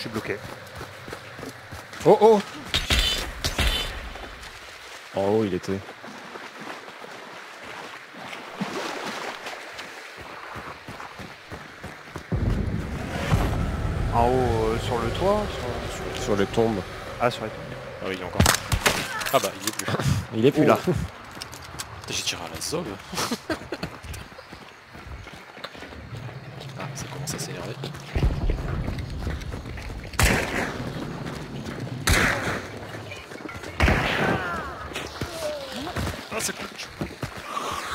Je suis bloqué. Oh oh En haut, il était. En haut, euh, sur le toit sur... Sur les tombes. Ah, sur les toits. Ah oui, il est encore. Ah bah, il est plus. Il est plus là. J'ai tiré à la zog. ah, ça commence à s'énerver.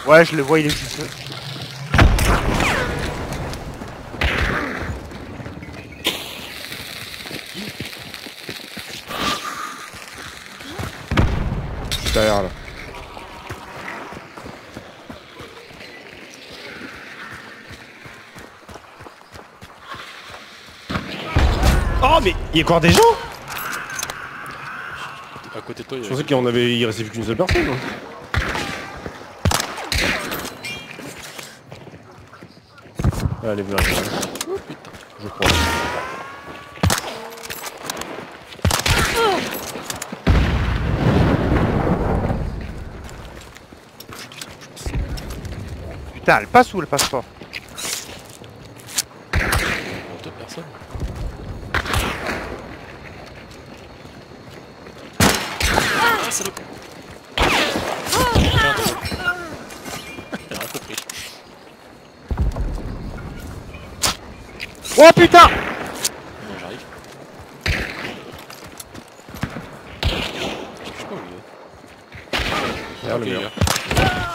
Ouais, je le vois, il est juste. Derrière là. Oh mais il y a encore des gens? À côté de toi, il y Je pensais qu'il y en avait. Il restait plus qu'une seule personne. hein. Ah, elle est venue arriver. Je crois. Putain, elle passe où elle passe pas deux personnes. Ah, Oh putain Bon, j'arrive. Je sais pas où il est. Derrière le Ok, il est mur. là.